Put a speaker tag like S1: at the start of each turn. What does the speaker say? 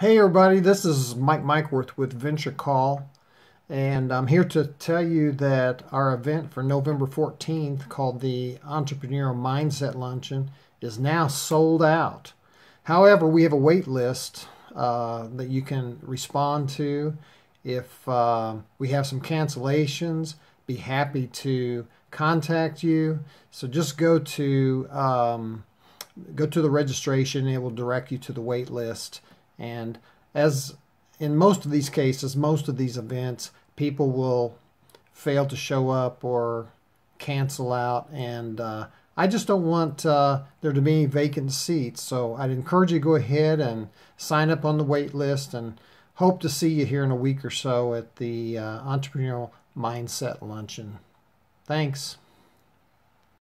S1: Hey everybody, this is Mike Mikeworth with Venture Call, and I'm here to tell you that our event for November 14th, called the Entrepreneurial Mindset Luncheon, is now sold out. However, we have a wait list uh, that you can respond to. If uh, we have some cancellations, be happy to contact you. So just go to um, go to the registration. It will direct you to the wait list and as in most of these cases, most of these events, people will fail to show up or cancel out. And uh, I just don't want uh, there to be vacant seats. So I'd encourage you to go ahead and sign up on the wait list and hope to see you here in a week or so at the uh, Entrepreneurial Mindset Luncheon. Thanks.